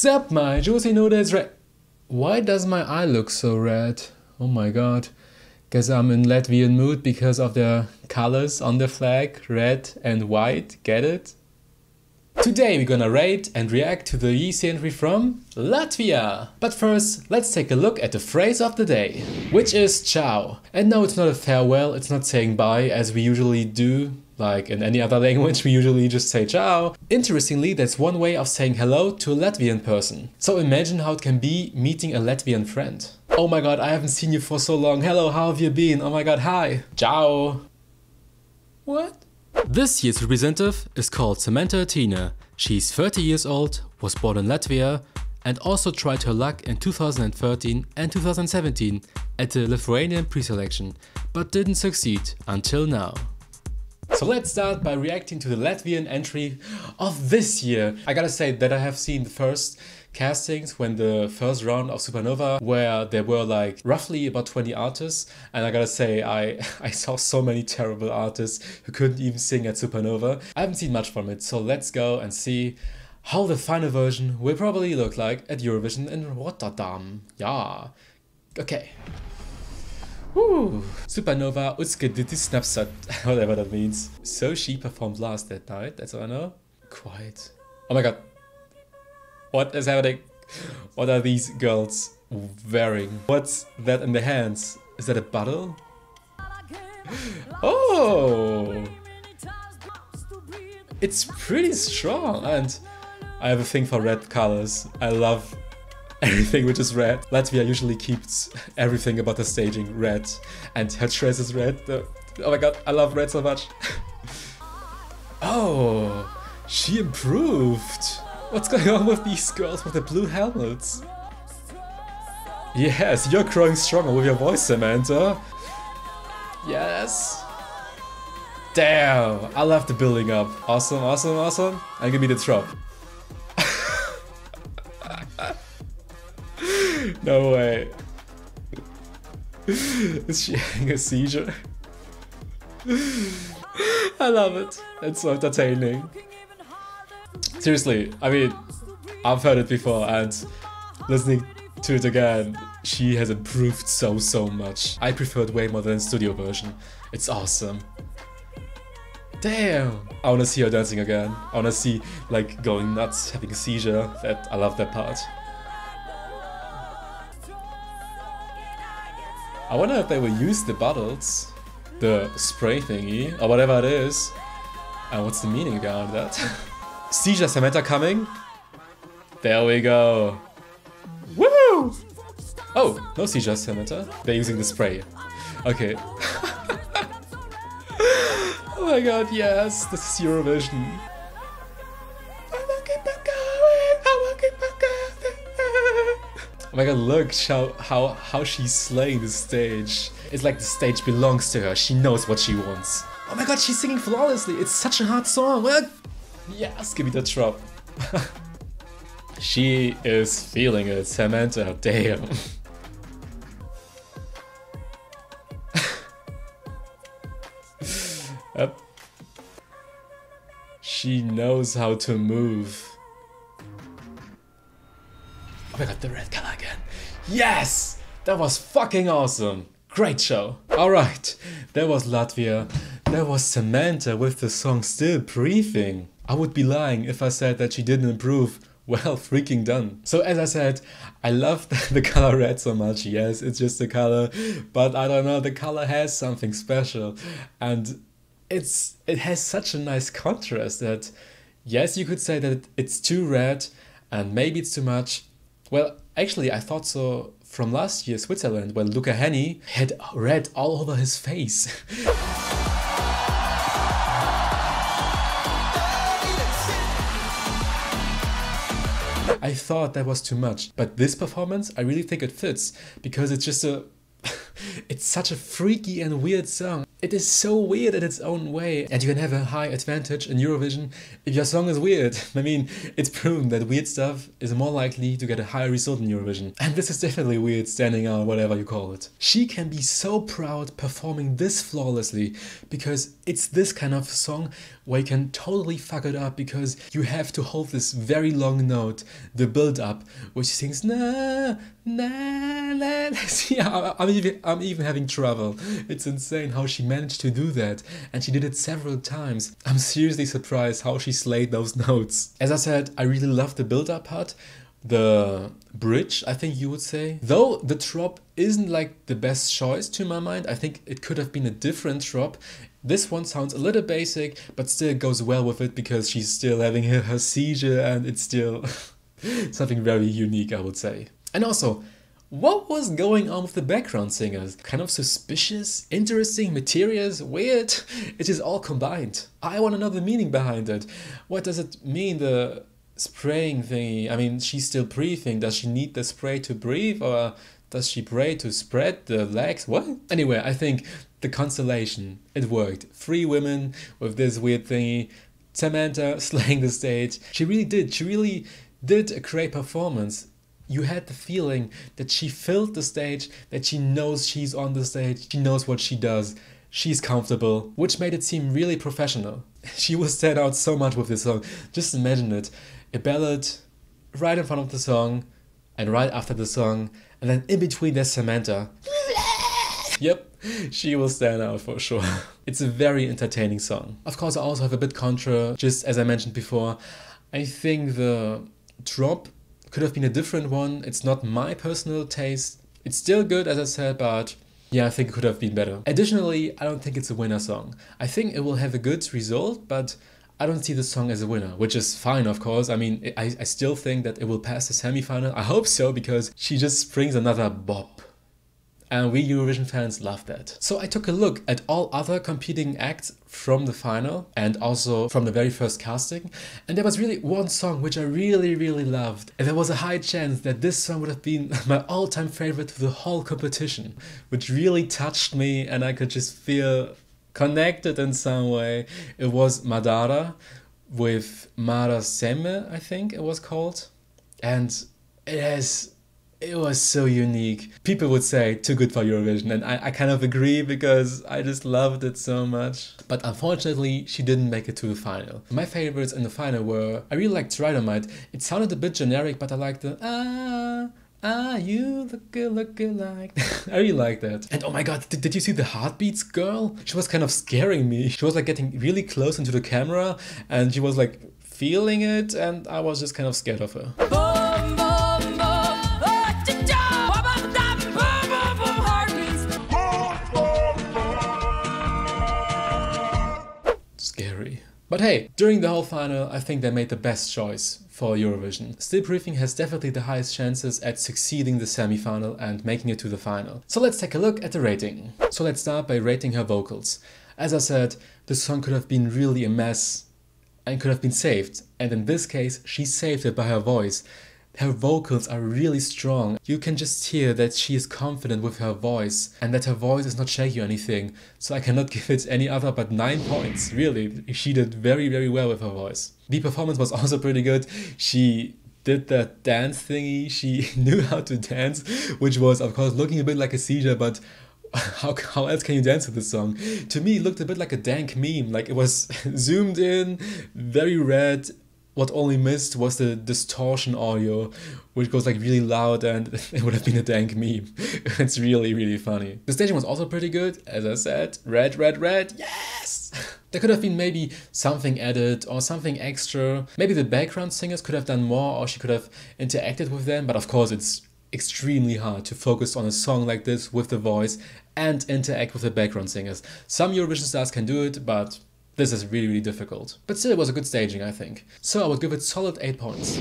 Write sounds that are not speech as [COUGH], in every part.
Zap my juicy noodles red. Why does my eye look so red? Oh my god. Guess I'm in Latvian mood because of the colors on the flag, red and white, get it? Today we're gonna rate and react to the Yeezy entry from Latvia. But first, let's take a look at the phrase of the day, which is ciao. And no, it's not a farewell, it's not saying bye as we usually do. Like in any other [LAUGHS] language, we usually just say ciao. Interestingly, that's one way of saying hello to a Latvian person. So imagine how it can be meeting a Latvian friend. Oh my god, I haven't seen you for so long. Hello, how have you been? Oh my god, hi. Ciao. What? This year's representative is called Samanta Tina. She's 30 years old, was born in Latvia, and also tried her luck in 2013 and 2017 at the Lithuanian pre-selection, but didn't succeed until now. So let's start by reacting to the Latvian entry of this year. I gotta say that I have seen the first castings when the first round of Supernova where there were like roughly about 20 artists and I gotta say I, [LAUGHS] I saw so many terrible artists who couldn't even sing at Supernova. I haven't seen much from it so let's go and see how the final version will probably look like at Eurovision in Rotterdam. Yeah. Okay. Woo. Supernova Utskaditi Snapshot, [LAUGHS] whatever that means. So she performed last that night, that's all I know. Quiet. Oh my god. What is happening? What are these girls wearing? What's that in the hands? Is that a bottle? [LAUGHS] Oh! It's pretty strong and I have a thing for red colors. I love [LAUGHS] everything which is red. Latvia usually keeps everything about the staging red and her dress is red. Oh my god, I love red so much. [LAUGHS] oh, she improved. What's going on with these girls with the blue helmets? Yes, you're growing stronger with your voice, Samantha. Yes. Damn, I love the building up. Awesome, awesome, awesome. And give me the drop. [LAUGHS] no way. Is she having a seizure? I love it. It's so entertaining. Seriously, I mean, I've heard it before and listening to it again, she has improved so, so much. I prefer it way more than the studio version. It's awesome. Damn! I wanna see her dancing again. I wanna see, like, going nuts, having a seizure. That I love that part. I wonder if they will use the bottles, the spray thingy, or whatever it is. And what's the meaning behind that? [LAUGHS] Seizure Samantha coming. There we go. Woo! Oh, no seizure Samantha. They're using the spray. Okay. [LAUGHS] oh my god, yes, this is Eurovision. My god, look how, how, how she's slaying the stage. It's like the stage belongs to her. She knows what she wants. Oh my god, she's singing flawlessly. It's such a hard song. Well, yes, give me that drop. [LAUGHS] she is feeling it, Samantha. Damn. [LAUGHS] yep. She knows how to move. Oh my god, the red color again. Yes! That was fucking awesome. Great show. Alright, that was Latvia. That was Samantha with the song Still Breathing. I would be lying if I said that she didn't improve. Well, freaking done. So as I said, I love [LAUGHS] the color red so much. Yes, it's just a color, but I don't know, the color has something special. And it's it has such a nice contrast that yes, you could say that it's too red and maybe it's too much, well, actually, I thought so from last year Switzerland when Luca Hänni had red all over his face. [LAUGHS] I thought that was too much, but this performance, I really think it fits because it's just a [LAUGHS] it's such a freaky and weird song. It is so weird in its own way, and you can have a high advantage in Eurovision if your song is weird. [LAUGHS] I mean, it's proven that weird stuff is more likely to get a higher result in Eurovision. And this is definitely weird, standing out, whatever you call it. She can be so proud performing this flawlessly because it's this kind of song where you can totally fuck it up because you have to hold this very long note, the build up, she sings na na na. yeah, I'm even I'm even having trouble. It's insane how she managed to do that, and she did it several times. I'm seriously surprised how she slayed those [LAUGHS] notes. As I said, I really love the build up part the bridge, I think you would say. Though the drop isn't like the best choice to my mind, I think it could have been a different drop. This one sounds a little basic, but still goes well with it because she's still having her, her seizure and it's still [LAUGHS] something very unique, I would say. And also, what was going on with the background singers? Kind of suspicious, interesting, materials, weird? It is all combined. I want to know the meaning behind it. What does it mean, the spraying thingy? I mean, she's still breathing. Does she need the spray to breathe or does she pray to spread the legs? What? Anyway, I think the constellation, it worked. Three women with this weird thingy. Samantha [LAUGHS] slaying the stage. She really did. She really did a great performance. You had the feeling that she filled the stage, that she knows she's on the stage, she knows what she does, she's comfortable, which made it seem really professional. [LAUGHS] She will stand out so much with this song. Just imagine it a ballad right in front of the song and right after the song, and then in between there's Samantha. [LAUGHS] yep, she will stand out for sure. It's a very entertaining song. Of course, I also have a bit contra, just as I mentioned before. I think the drop could have been a different one. It's not my personal taste. It's still good, as I said, but yeah, I think it could have been better. Additionally, I don't think it's a winner song. I think it will have a good result, but I don't see the song as a winner, which is fine, of course. I mean, I, I still think that it will pass the semifinal. I hope so, because she just brings another bop. And we Eurovision fans love that. So I took a look at all other competing acts from the final and also from the very first casting. And there was really one song which I really, really loved. And there was a high chance that this song would have been [LAUGHS] my all time favorite of the whole competition, which really touched me and I could just feel connected in some way. It was Madara with Mara Seme, I think it was called. And it has it was so unique. People would say too good for Eurovision, and I, I kind of agree because I just loved it so much. But unfortunately, she didn't make it to the final. My favorites in the final were I really liked Tridomite. It sounded a bit generic, but I liked the ah Ah, you look good, look good like. [LAUGHS] I really like that. And oh my god, did, did you see the heartbeats girl? She was kind of scaring me. She was like getting really close into the camera and she was like feeling it and I was just kind of scared of her. Scary. But hey, during the whole final, I think they made the best choice for Eurovision. Still Breathing has definitely the highest chances at succeeding the semi-final and making it to the final. So let's take a look at the rating. So let's start by rating her vocals. As I said, the song could have been really a mess and could have been saved. And in this case, she saved it by her voice. Her vocals are really strong. You can just hear that she is confident with her voice and that her voice is not shaky or anything. So I cannot [LAUGHS] give it any other but 9 points. Really, she did very very well with her voice. The performance was [LAUGHS] also pretty good. She did that dance thingy. She [LAUGHS] knew how to dance, which was of course looking a bit like a seizure, but how, how else can you dance to this song? To me, it looked a bit like a dank meme. Like it was zoomed in, very red, what only missed was the distortion audio, which goes like really loud and [LAUGHS] it would have been a dank meme. [LAUGHS] it's really, really funny. The staging was also pretty good, as I said. Red, red, red, yes! [LAUGHS] There could have been maybe something added or something extra. Maybe the background singers could have done more or she could have interacted with them, but of course it's extremely hard to focus on a song like this with the voice and interact with the background singers. Some Eurovision stars can do it, but this is really, really difficult. But still, it was a good staging, I think. So I would give it solid 8 points.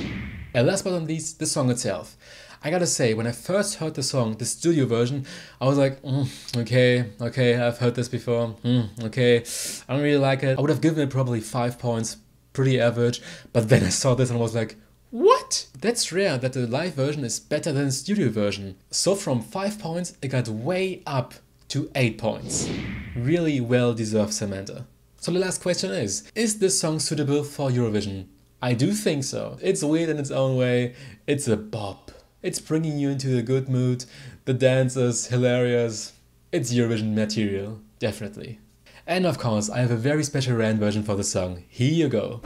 And last but not least, the song itself. I gotta say, when I first heard the song, the studio version, I was like, mm, okay, okay, I've heard this before, mm, okay, I don't really like it. I would have given it probably 5 points, pretty average, but then I saw this and I was like, what? That's rare that the live version is better than the studio version. So from 5 points, it got way up to 8 points. really well deserved Samantha. So the last question is, is this song suitable for Eurovision? I do think so. It's weird in its own way, it's a bop. It's bringing you into a good mood, the dance is hilarious. It's Eurovision material, definitely. And of course, I have a very special Ran version for the song. Here you go.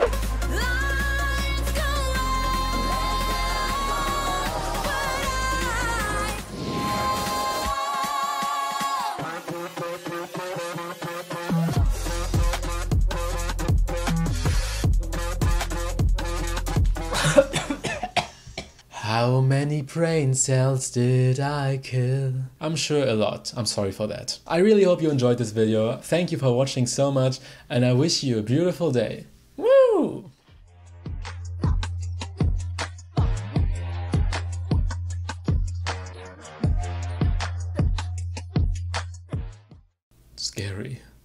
Many brain cells did I kill? I'm sure a lot. I'm sorry for that. I really hope you enjoyed this video. Thank you for watching so much and I wish you a beautiful day. Woo!